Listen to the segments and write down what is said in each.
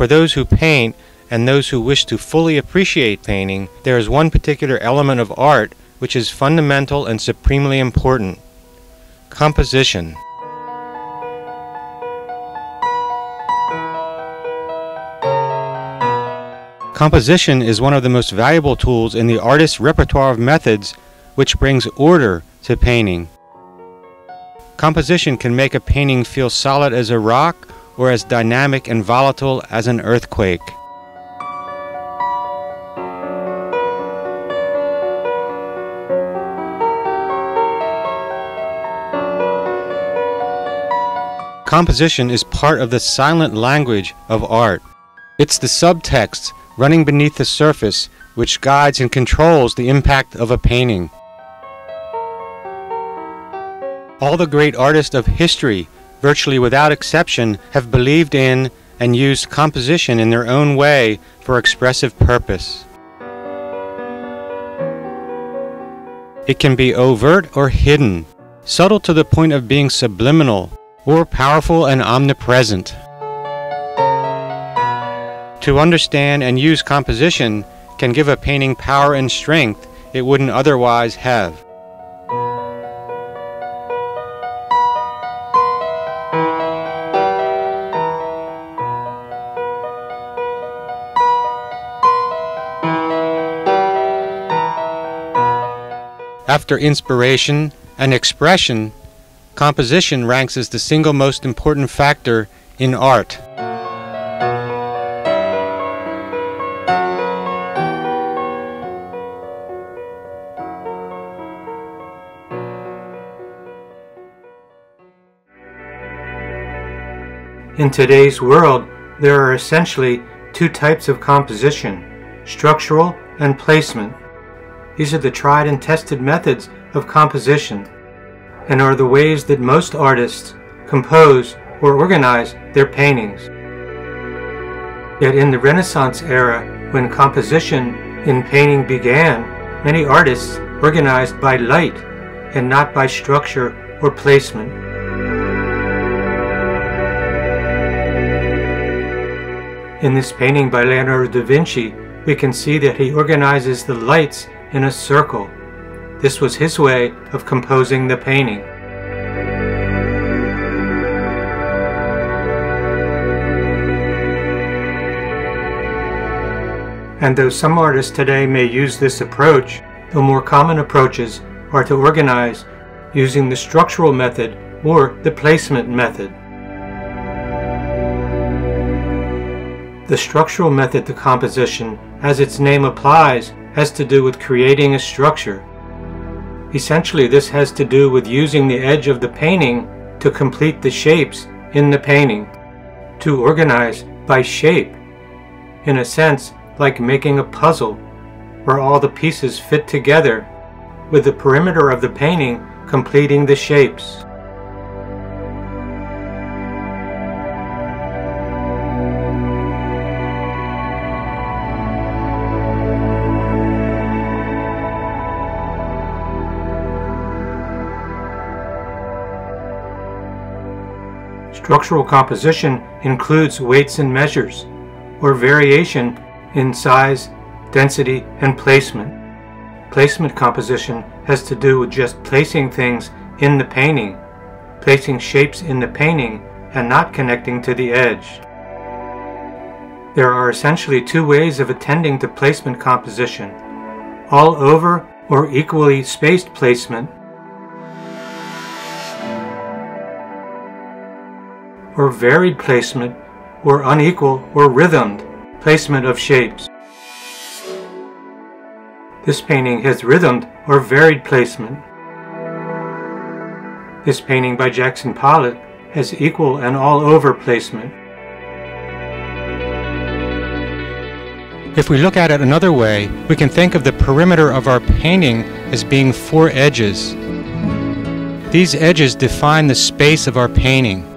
For those who paint and those who wish to fully appreciate painting, there is one particular element of art which is fundamental and supremely important composition. Composition is one of the most valuable tools in the artist's repertoire of methods which brings order to painting. Composition can make a painting feel solid as a rock or as dynamic and volatile as an earthquake. Composition is part of the silent language of art. It's the subtext running beneath the surface which guides and controls the impact of a painting. All the great artists of history, virtually without exception, have believed in and used composition in their own way for expressive purpose. It can be overt or hidden, subtle to the point of being subliminal, or powerful and omnipresent. To understand and use composition can give a painting power and strength it wouldn't otherwise have. After inspiration and expression, composition ranks as the single most important factor in art. In today's world, there are essentially two types of composition structural and placement. These are the tried and tested methods of composition and are the ways that most artists compose or organize their paintings. Yet in the Renaissance era, when composition in painting began, many artists organized by light and not by structure or placement. In this painting by Leonardo da Vinci, we can see that he organizes the lights in a circle this was his way of composing the painting. And though some artists today may use this approach, the more common approaches are to organize using the structural method or the placement method. The structural method to composition, as its name applies, has to do with creating a structure Essentially, this has to do with using the edge of the painting to complete the shapes in the painting, to organize by shape, in a sense like making a puzzle where all the pieces fit together, with the perimeter of the painting completing the shapes. Structural composition includes weights and measures, or variation in size, density, and placement. Placement composition has to do with just placing things in the painting, placing shapes in the painting, and not connecting to the edge. There are essentially two ways of attending to placement composition all over or equally spaced placement or varied placement or unequal or rhythmed placement of shapes. This painting has rhythmed or varied placement. This painting by Jackson Pollock has equal and all-over placement. If we look at it another way, we can think of the perimeter of our painting as being four edges. These edges define the space of our painting.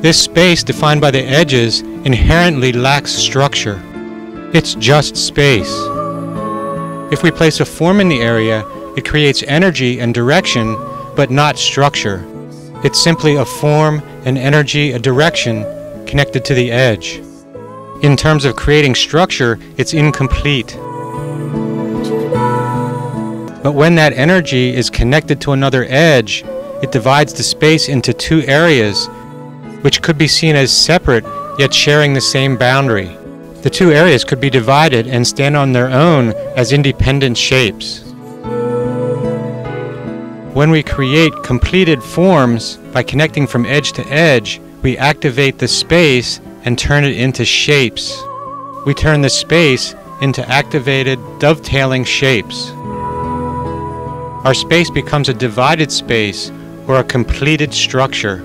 This space, defined by the edges, inherently lacks structure. It's just space. If we place a form in the area, it creates energy and direction, but not structure. It's simply a form, an energy, a direction connected to the edge. In terms of creating structure, it's incomplete. But when that energy is connected to another edge, it divides the space into two areas, which could be seen as separate yet sharing the same boundary. The two areas could be divided and stand on their own as independent shapes. When we create completed forms by connecting from edge to edge, we activate the space and turn it into shapes. We turn the space into activated dovetailing shapes. Our space becomes a divided space or a completed structure.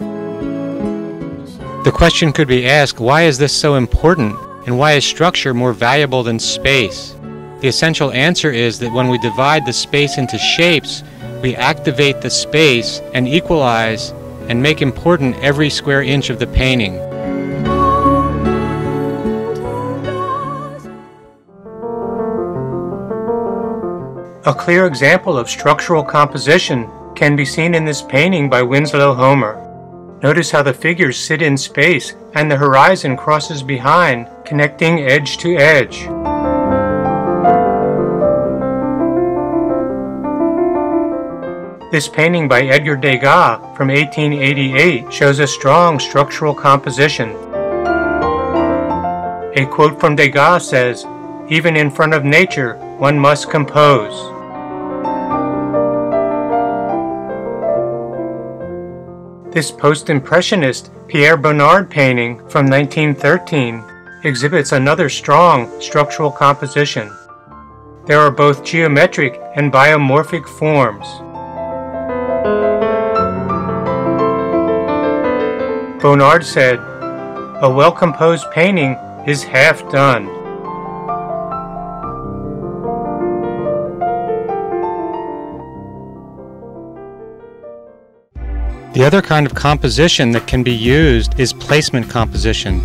The question could be asked, why is this so important? And why is structure more valuable than space? The essential answer is that when we divide the space into shapes, we activate the space and equalize and make important every square inch of the painting. A clear example of structural composition can be seen in this painting by Winslow Homer. Notice how the figures sit in space and the horizon crosses behind, connecting edge to edge. This painting by Edgar Degas from 1888 shows a strong structural composition. A quote from Degas says, Even in front of nature, one must compose. This post-impressionist Pierre Bonnard painting from 1913 exhibits another strong structural composition. There are both geometric and biomorphic forms. Bonnard said, A well-composed painting is half done. The other kind of composition that can be used is placement composition.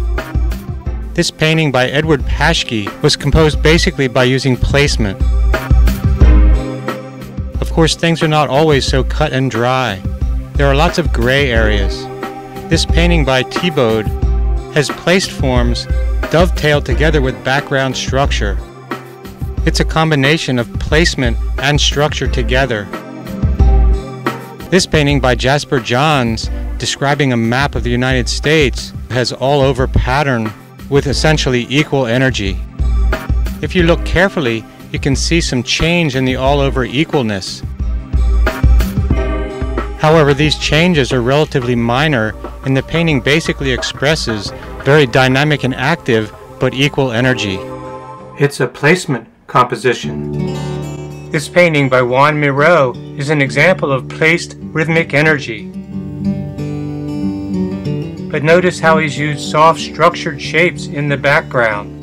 This painting by Edward Paschke was composed basically by using placement. Of course, things are not always so cut and dry. There are lots of gray areas. This painting by Thiebaud has placed forms dovetailed together with background structure. It's a combination of placement and structure together. This painting by Jasper Johns, describing a map of the United States, has all over pattern with essentially equal energy. If you look carefully, you can see some change in the all over equalness. However, these changes are relatively minor, and the painting basically expresses very dynamic and active but equal energy. It's a placement composition. This painting by Juan Miró is an example of placed rhythmic energy. But notice how he's used soft structured shapes in the background.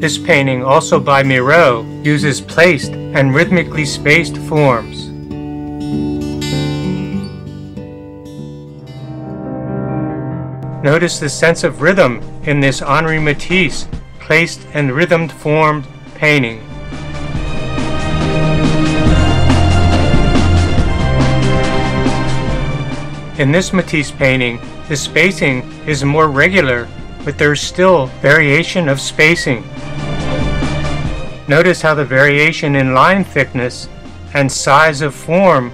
This painting, also by Miró, uses placed and rhythmically spaced forms. Notice the sense of rhythm in this Henri Matisse placed and rhythmed formed painting. In this Matisse painting, the spacing is more regular, but there's still variation of spacing. Notice how the variation in line thickness and size of form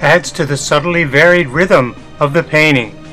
adds to the subtly varied rhythm of the painting.